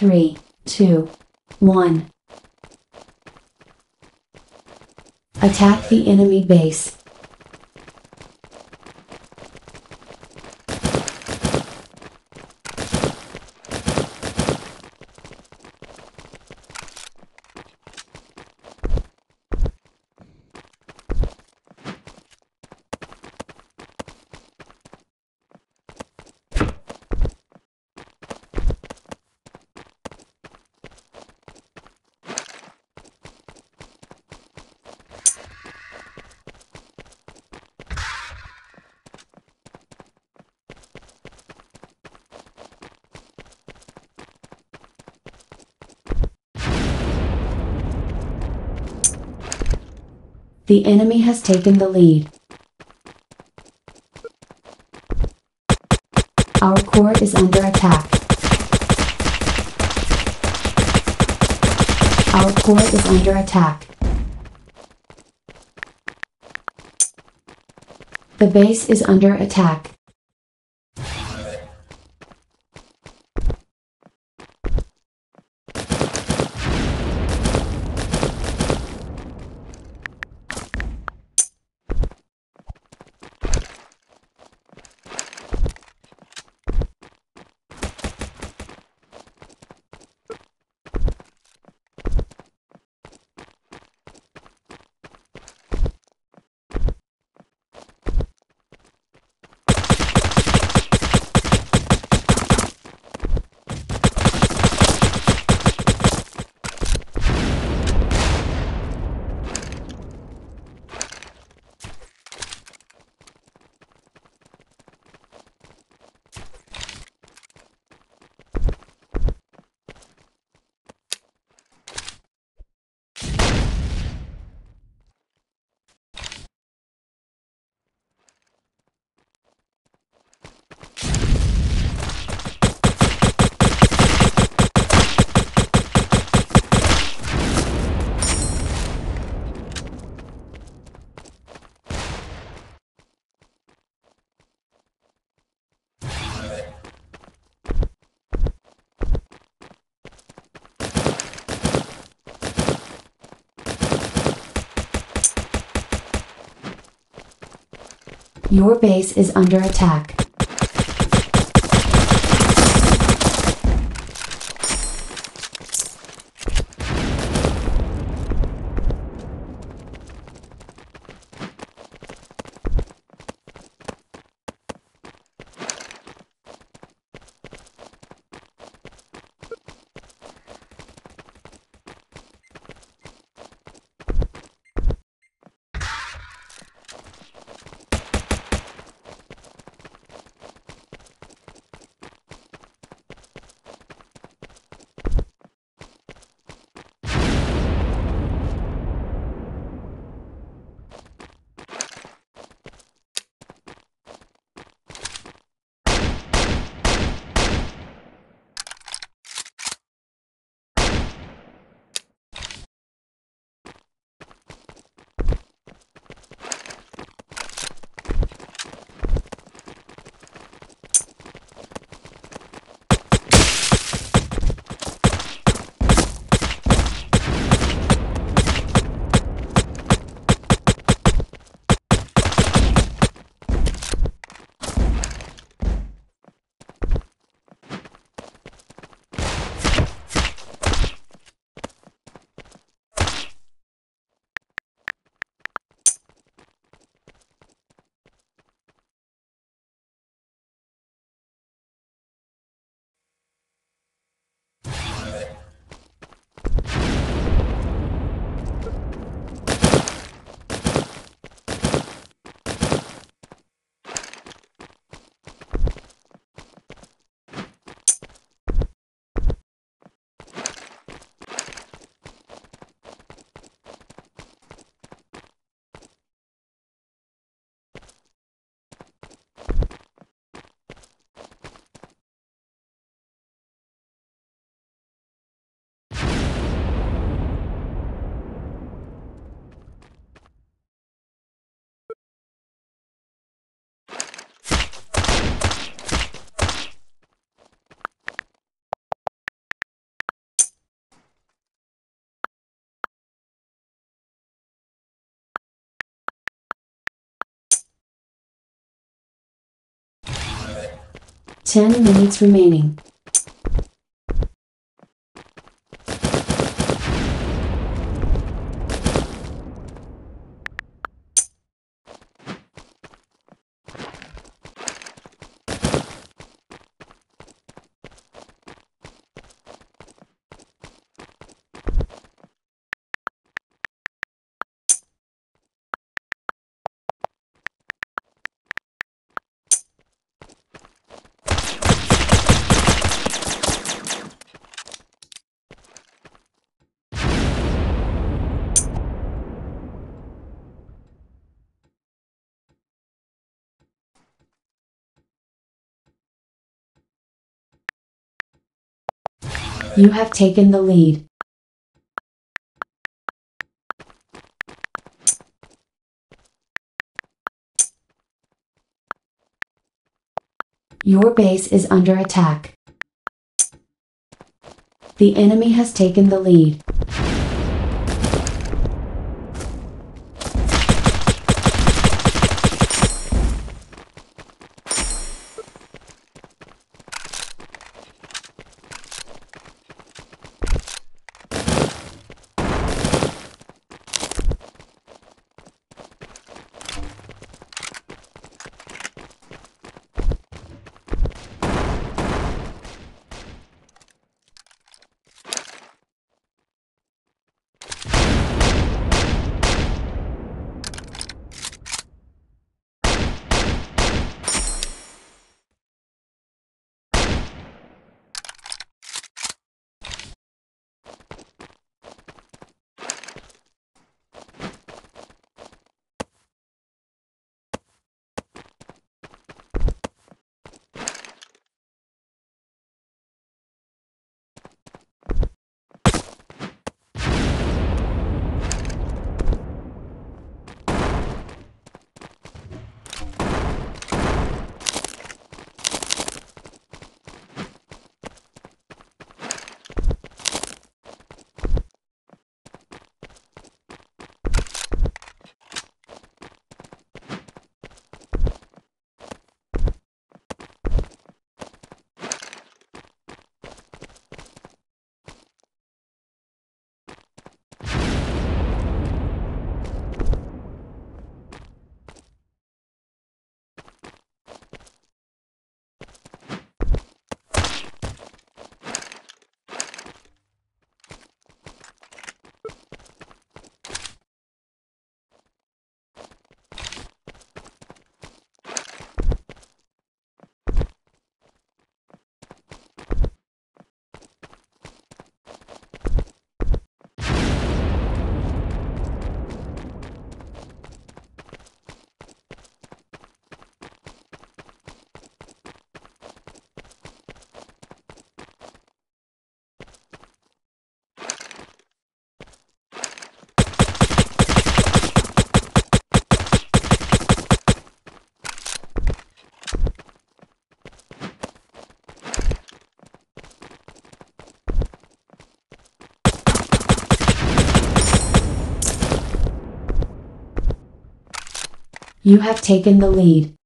Three, two, one. Attack the enemy base. The enemy has taken the lead. Our core is under attack. Our core is under attack. The base is under attack. Your base is under attack. 10 minutes remaining. You have taken the lead. Your base is under attack. The enemy has taken the lead. You have taken the lead.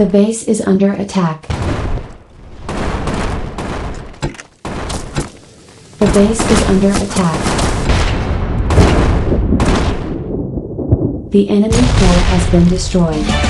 The base is under attack. The base is under attack. The enemy core has been destroyed.